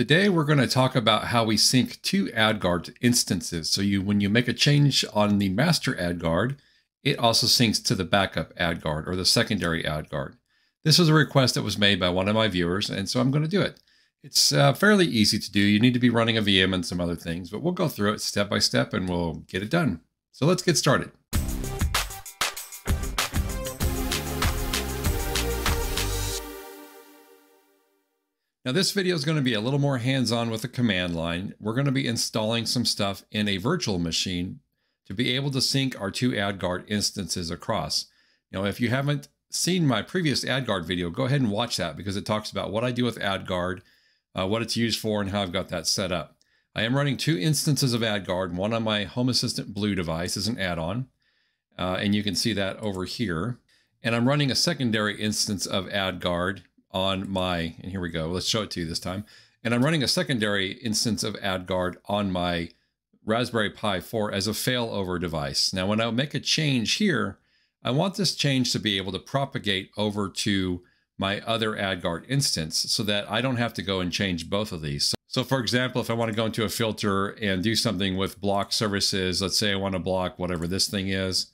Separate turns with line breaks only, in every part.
Today we're going to talk about how we sync two AdGuard instances. So you, when you make a change on the master AdGuard, it also syncs to the backup AdGuard or the secondary AdGuard. This was a request that was made by one of my viewers, and so I'm going to do it. It's uh, fairly easy to do. You need to be running a VM and some other things, but we'll go through it step by step and we'll get it done. So let's get started. Now this video is going to be a little more hands-on with the command line. We're going to be installing some stuff in a virtual machine to be able to sync our two AdGuard instances across. Now, if you haven't seen my previous AdGuard video, go ahead and watch that because it talks about what I do with AdGuard, uh, what it's used for, and how I've got that set up. I am running two instances of AdGuard, one on my Home Assistant Blue device as an add-on, uh, and you can see that over here. And I'm running a secondary instance of AdGuard on my, and here we go, let's show it to you this time. And I'm running a secondary instance of AdGuard on my Raspberry Pi 4 as a failover device. Now, when I make a change here, I want this change to be able to propagate over to my other AdGuard instance so that I don't have to go and change both of these. So for example, if I want to go into a filter and do something with block services, let's say I want to block whatever this thing is,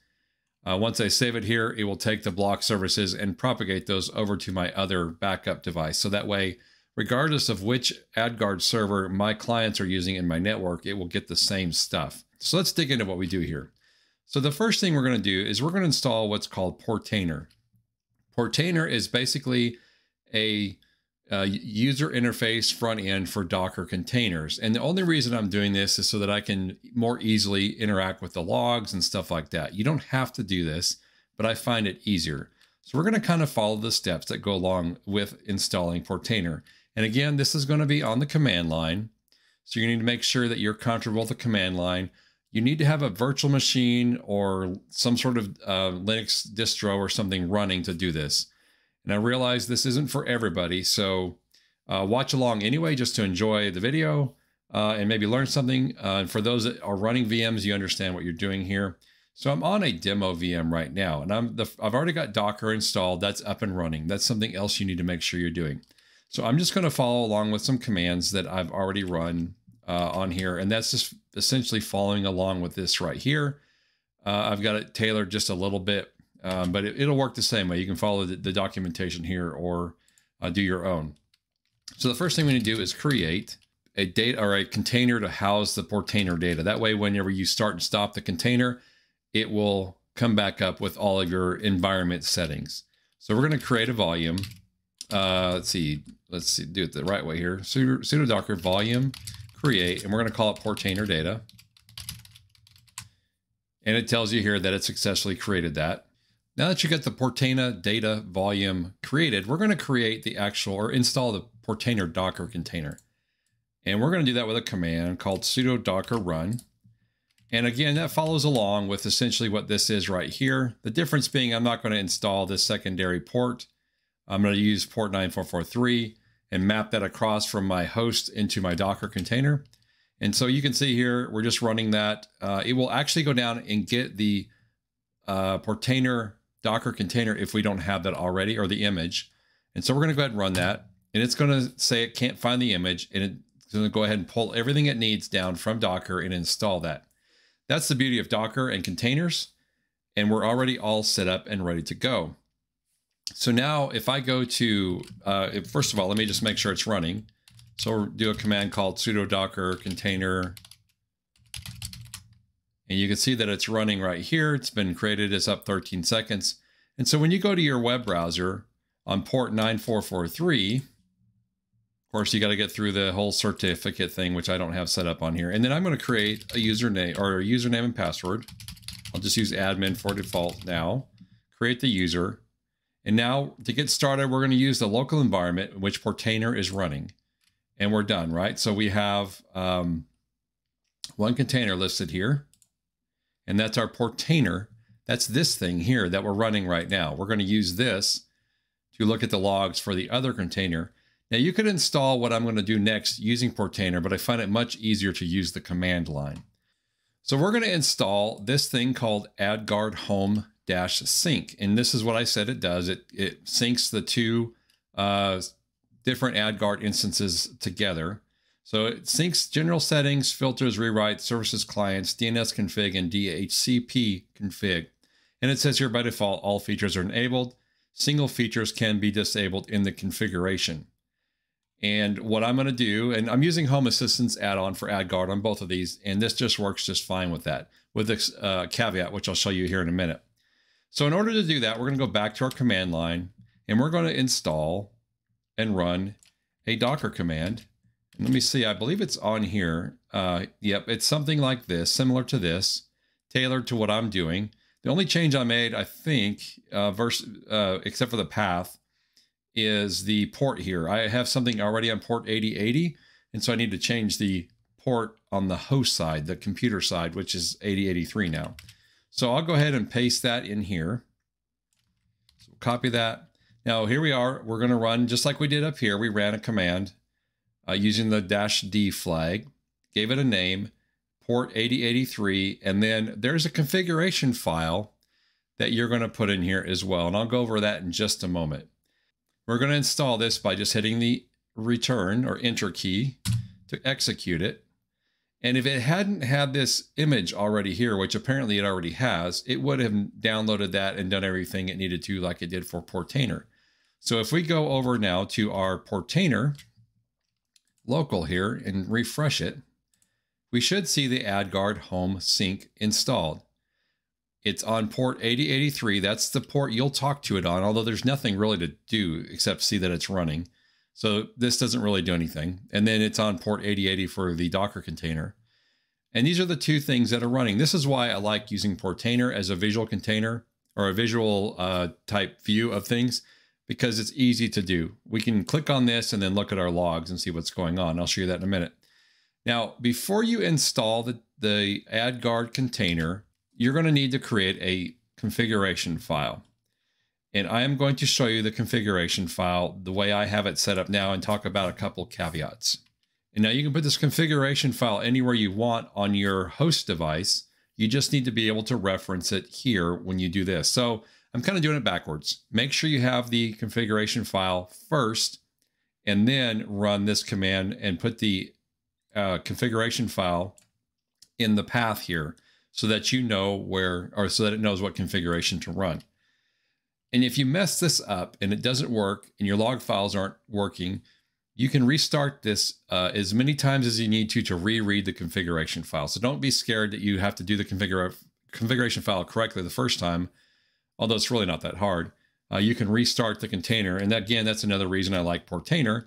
uh, once I save it here, it will take the block services and propagate those over to my other backup device. So that way, regardless of which AdGuard server my clients are using in my network, it will get the same stuff. So let's dig into what we do here. So the first thing we're going to do is we're going to install what's called Portainer. Portainer is basically a uh, user interface front end for Docker containers. And the only reason I'm doing this is so that I can more easily interact with the logs and stuff like that. You don't have to do this, but I find it easier. So we're going to kind of follow the steps that go along with installing Portainer. And again, this is going to be on the command line. So you need to make sure that you're comfortable with the command line. You need to have a virtual machine or some sort of uh, Linux distro or something running to do this. And I realize this isn't for everybody, so uh, watch along anyway, just to enjoy the video uh, and maybe learn something. Uh, and for those that are running VMs, you understand what you're doing here. So I'm on a demo VM right now, and I'm the, I've already got Docker installed. That's up and running. That's something else you need to make sure you're doing. So I'm just going to follow along with some commands that I've already run uh, on here, and that's just essentially following along with this right here. Uh, I've got it tailored just a little bit um, but it, will work the same way. You can follow the, the documentation here or uh, do your own. So the first thing we need to do is create a data or a container to house the Portainer data. That way, whenever you start and stop the container, it will come back up with all of your environment settings. So we're going to create a volume. Uh, let's see, let's see, do it the right way here. sudo, sudo docker volume create, and we're going to call it Portainer data. And it tells you here that it successfully created that. Now that you got the Portainer data volume created, we're going to create the actual or install the Portainer Docker container. And we're going to do that with a command called sudo docker run. And again, that follows along with essentially what this is right here. The difference being I'm not going to install this secondary port. I'm going to use port 9443 and map that across from my host into my Docker container. And so you can see here, we're just running that. Uh, it will actually go down and get the uh, Portainer Docker container if we don't have that already or the image. And so we're going to go ahead and run that. And it's going to say it can't find the image and it's going to go ahead and pull everything it needs down from Docker and install that. That's the beauty of Docker and containers. And we're already all set up and ready to go. So now if I go to, uh, first of all, let me just make sure it's running. So we'll do a command called sudo docker container and you can see that it's running right here. It's been created, it's up 13 seconds. And so when you go to your web browser on port 9443, of course, you got to get through the whole certificate thing, which I don't have set up on here. And then I'm going to create a username or a username and password. I'll just use admin for default now. Create the user. And now to get started, we're going to use the local environment in which Portainer is running. And we're done, right? So we have um, one container listed here and that's our Portainer. That's this thing here that we're running right now. We're going to use this to look at the logs for the other container. Now you could install what I'm going to do next using Portainer, but I find it much easier to use the command line. So we're going to install this thing called AdGuard Home dash sync. And this is what I said it does. It, it syncs the two uh, different AdGuard instances together. So it syncs general settings, filters, rewrite, services clients, DNS config, and DHCP config. And it says here by default, all features are enabled. Single features can be disabled in the configuration. And what I'm going to do, and I'm using Home Assistant's add-on for AdGuard on both of these, and this just works just fine with that, with this uh, caveat, which I'll show you here in a minute. So in order to do that, we're going to go back to our command line, and we're going to install and run a Docker command. Let me see, I believe it's on here. Uh, yep, it's something like this, similar to this, tailored to what I'm doing. The only change I made, I think, uh, verse, uh, except for the path, is the port here. I have something already on port 8080, and so I need to change the port on the host side, the computer side, which is 8083 now. So I'll go ahead and paste that in here. So copy that. Now here we are. We're going to run just like we did up here. We ran a command uh, using the dash D flag, gave it a name, port 8083, and then there's a configuration file that you're going to put in here as well. And I'll go over that in just a moment. We're going to install this by just hitting the return or enter key to execute it. And if it hadn't had this image already here, which apparently it already has, it would have downloaded that and done everything it needed to like it did for Portainer. So if we go over now to our Portainer local here and refresh it, we should see the AdGuard Home Sync installed. It's on port 8083. That's the port you'll talk to it on, although there's nothing really to do except see that it's running. So this doesn't really do anything. And then it's on port 8080 for the Docker container. And these are the two things that are running. This is why I like using Portainer as a visual container or a visual uh, type view of things because it's easy to do. We can click on this and then look at our logs and see what's going on. I'll show you that in a minute. Now, before you install the, the AdGuard container, you're going to need to create a configuration file. And I am going to show you the configuration file the way I have it set up now and talk about a couple caveats. And now you can put this configuration file anywhere you want on your host device. You just need to be able to reference it here when you do this. So I'm kind of doing it backwards. Make sure you have the configuration file first and then run this command and put the uh, configuration file in the path here so that you know where, or so that it knows what configuration to run. And if you mess this up and it doesn't work and your log files aren't working, you can restart this uh, as many times as you need to to reread the configuration file. So don't be scared that you have to do the configura configuration file correctly the first time, although it's really not that hard. Uh, you can restart the container. And that again, that's another reason I like Portainer,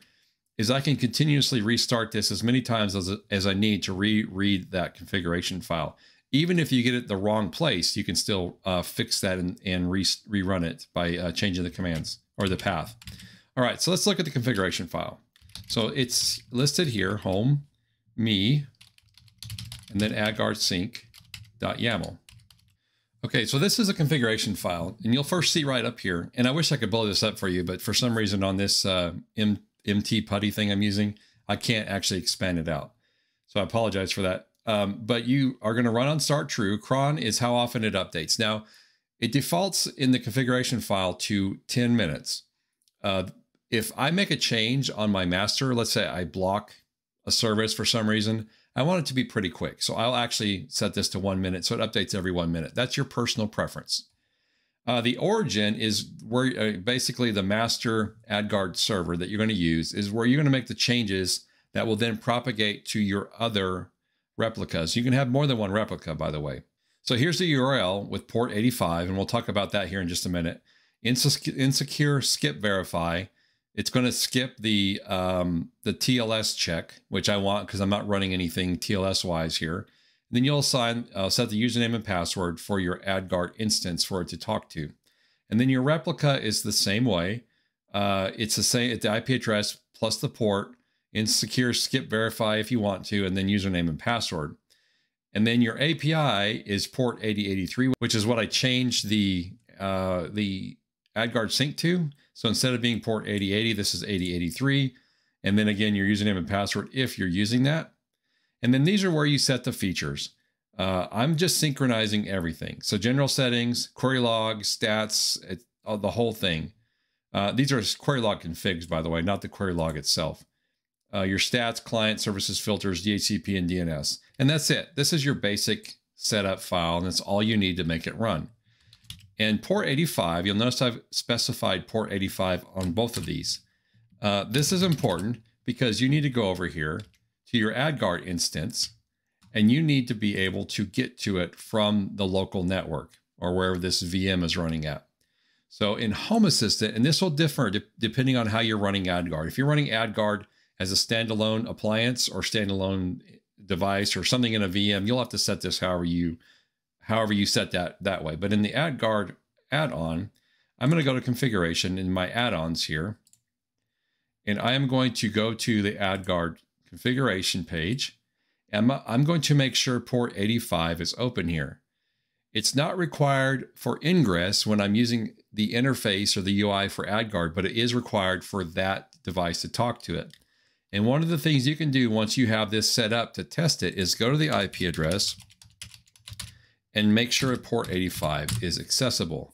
is I can continuously restart this as many times as, as I need to reread that configuration file even if you get it the wrong place, you can still uh, fix that and, and re rerun it by uh, changing the commands or the path. All right, so let's look at the configuration file. So it's listed here, home, me, and then sync.yaml. Okay, so this is a configuration file, and you'll first see right up here, and I wish I could blow this up for you, but for some reason on this uh, M MT putty thing I'm using, I can't actually expand it out. So I apologize for that. Um, but you are going to run on start true. Cron is how often it updates. Now, it defaults in the configuration file to 10 minutes. Uh, if I make a change on my master, let's say I block a service for some reason, I want it to be pretty quick. So I'll actually set this to one minute. So it updates every one minute. That's your personal preference. Uh, the origin is where uh, basically the master AdGuard server that you're going to use is where you're going to make the changes that will then propagate to your other replicas. You can have more than one replica, by the way. So here's the URL with port 85, and we'll talk about that here in just a minute. Insecure skip verify. It's going to skip the um, the TLS check, which I want because I'm not running anything TLS wise here. And then you'll assign uh, set the username and password for your AdGuard instance for it to talk to. And then your replica is the same way. Uh, it's the same at the IP address plus the port insecure skip verify if you want to, and then username and password. And then your API is port 8083, which is what I changed the uh, the AdGuard sync to. So instead of being port 8080, this is 8083. And then again, your username and password if you're using that. And then these are where you set the features. Uh, I'm just synchronizing everything. So general settings, query log, stats, it, uh, the whole thing. Uh, these are query log configs, by the way, not the query log itself. uh, your stats, client services, filters, DHCP, and DNS. And that's it. This is your basic setup file, and that's all you need to make it run. And port 85, you'll notice I've specified port 85 on both of these. Uh, this is important because you need to go over here to your AdGuard instance, and you need to be able to get to it from the local network or wherever this VM is running at. So in Home Assistant, and this will differ de depending on how you're running AdGuard. If you're running AdGuard as a standalone appliance or standalone device or something in a VM, you'll have to set this however you however you set that that way. But in the AdGuard add-on, I'm going to go to configuration in my add-ons here. And I am going to go to the AdGuard configuration page. And I'm going to make sure port 85 is open here. It's not required for ingress when I'm using the interface or the UI for AdGuard, but it is required for that device to talk to it. And one of the things you can do once you have this set up to test it is go to the IP address and make sure port 85 is accessible.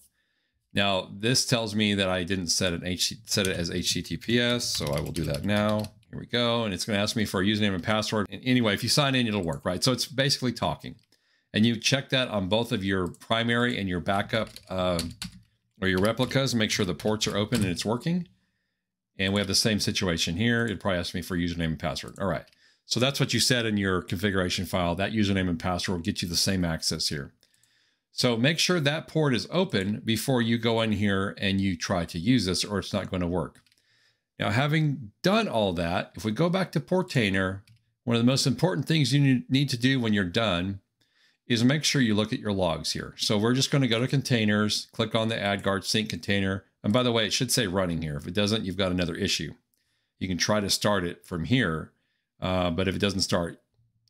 Now, this tells me that I didn't set it, set it as HTTPS, so I will do that now. Here we go. And it's going to ask me for a username and password. And anyway, if you sign in, it'll work, right? So it's basically talking. And you check that on both of your primary and your backup uh, or your replicas, make sure the ports are open and it's working. And we have the same situation here. It probably asks me for username and password. All right. So that's what you said in your configuration file. That username and password will get you the same access here. So make sure that port is open before you go in here and you try to use this or it's not going to work. Now, having done all that, if we go back to Portainer, one of the most important things you need to do when you're done is make sure you look at your logs here. So we're just going to go to containers, click on the AdGuard sync container, and by the way, it should say running here. If it doesn't, you've got another issue. You can try to start it from here, uh, but if it doesn't start,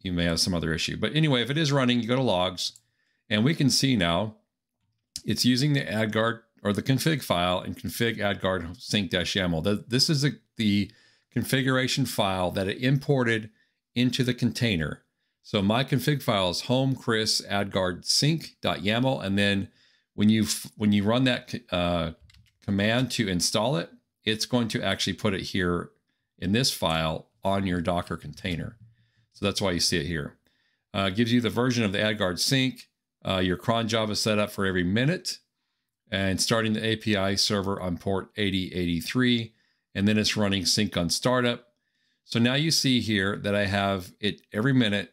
you may have some other issue. But anyway, if it is running, you go to logs, and we can see now it's using the AdGuard or the config file and config AdGuard sync-YAML. This is a, the configuration file that it imported into the container. So my config file is home chris adguard sync.yaml, and then when you when you run that uh, command to install it, it's going to actually put it here in this file on your Docker container. So that's why you see it here. Uh, gives you the version of the AdGuard sync, uh, your cron Java setup for every minute, and starting the API server on port 8083, and then it's running sync on startup. So now you see here that I have it every minute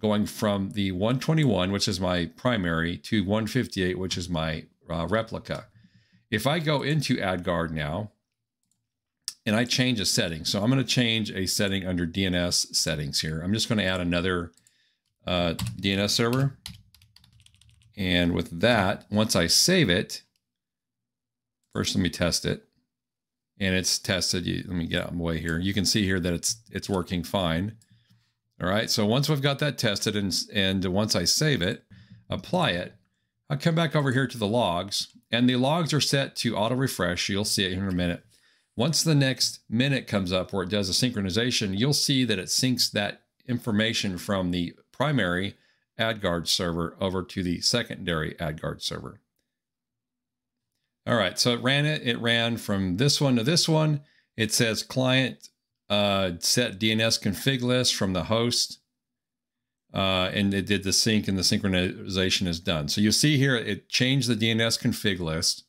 going from the 121, which is my primary, to 158, which is my uh, replica. If I go into AdGuard now and I change a setting, so I'm going to change a setting under DNS settings here. I'm just going to add another uh, DNS server. And with that, once I save it, first let me test it. And it's tested. You, let me get out of the way here. You can see here that it's it's working fine. All right. So once we've got that tested and and once I save it, apply it, I'll come back over here to the logs and the logs are set to auto refresh. You'll see it here in a minute. Once the next minute comes up where it does a synchronization, you'll see that it syncs that information from the primary AdGuard server over to the secondary AdGuard server. All right, so it ran it. It ran from this one to this one. It says client uh, set DNS config list from the host uh, and it did the sync and the synchronization is done. So you see here, it changed the DNS config list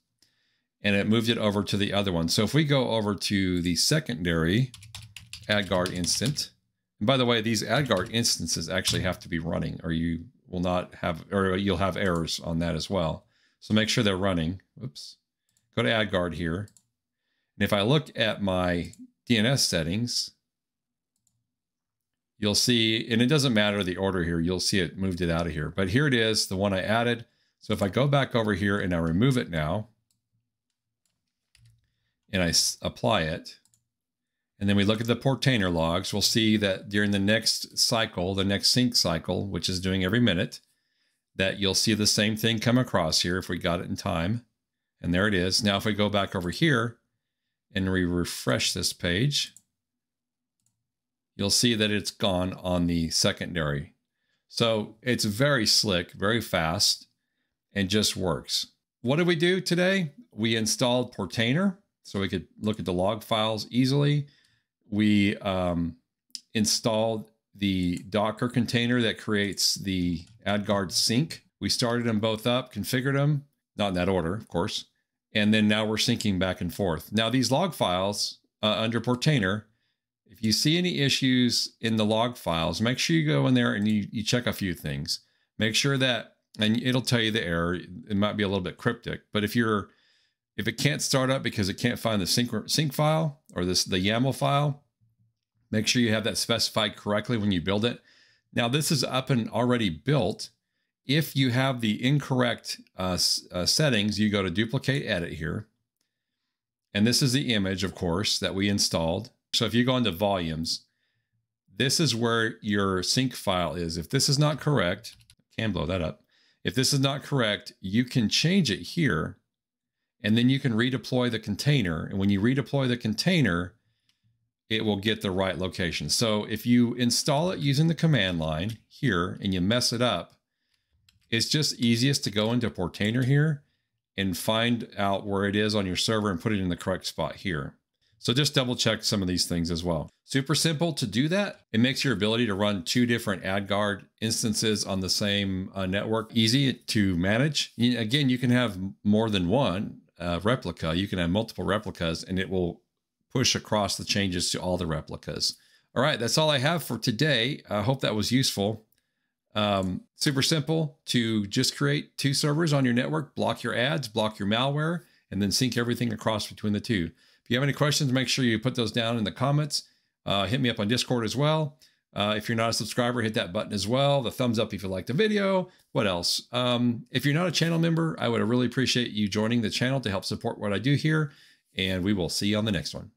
and it moved it over to the other one. So if we go over to the secondary AdGuard instant, and by the way, these AdGuard instances actually have to be running or you will not have, or you'll have errors on that as well. So make sure they're running. Oops. Go to AdGuard here. And if I look at my DNS settings, you'll see, and it doesn't matter the order here, you'll see it moved it out of here. But here it is, the one I added. So if I go back over here and I remove it now, and I apply it, and then we look at the Portainer logs, we'll see that during the next cycle, the next sync cycle, which is doing every minute, that you'll see the same thing come across here if we got it in time. And there it is. Now, if we go back over here and we refresh this page, you'll see that it's gone on the secondary. So it's very slick, very fast, and just works. What did we do today? We installed Portainer so we could look at the log files easily. We um, installed the Docker container that creates the AdGuard sync. We started them both up, configured them, not in that order, of course. And then now we're syncing back and forth. Now these log files uh, under Portainer, if you see any issues in the log files, make sure you go in there and you, you check a few things. Make sure that, and it'll tell you the error. It might be a little bit cryptic, but if you're, if it can't start up because it can't find the sync, sync file or this the YAML file, make sure you have that specified correctly when you build it. Now this is up and already built. If you have the incorrect uh, uh, settings, you go to duplicate edit here. And this is the image, of course, that we installed. So if you go into volumes, this is where your sync file is. If this is not correct, can blow that up. If this is not correct, you can change it here and then you can redeploy the container. And when you redeploy the container, it will get the right location. So if you install it using the command line here and you mess it up, it's just easiest to go into Portainer here and find out where it is on your server and put it in the correct spot here. So just double check some of these things as well. Super simple to do that. It makes your ability to run two different AdGuard instances on the same uh, network easy to manage. Again, you can have more than one uh, replica. You can have multiple replicas and it will push across the changes to all the replicas. All right, that's all I have for today. I hope that was useful. Um, super simple to just create two servers on your network, block your ads, block your malware, and then sync everything across between the two. If you have any questions, make sure you put those down in the comments. Uh, hit me up on Discord as well. Uh, if you're not a subscriber, hit that button as well. The thumbs up if you like the video. What else? Um, if you're not a channel member, I would really appreciate you joining the channel to help support what I do here. And we will see you on the next one.